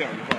可以画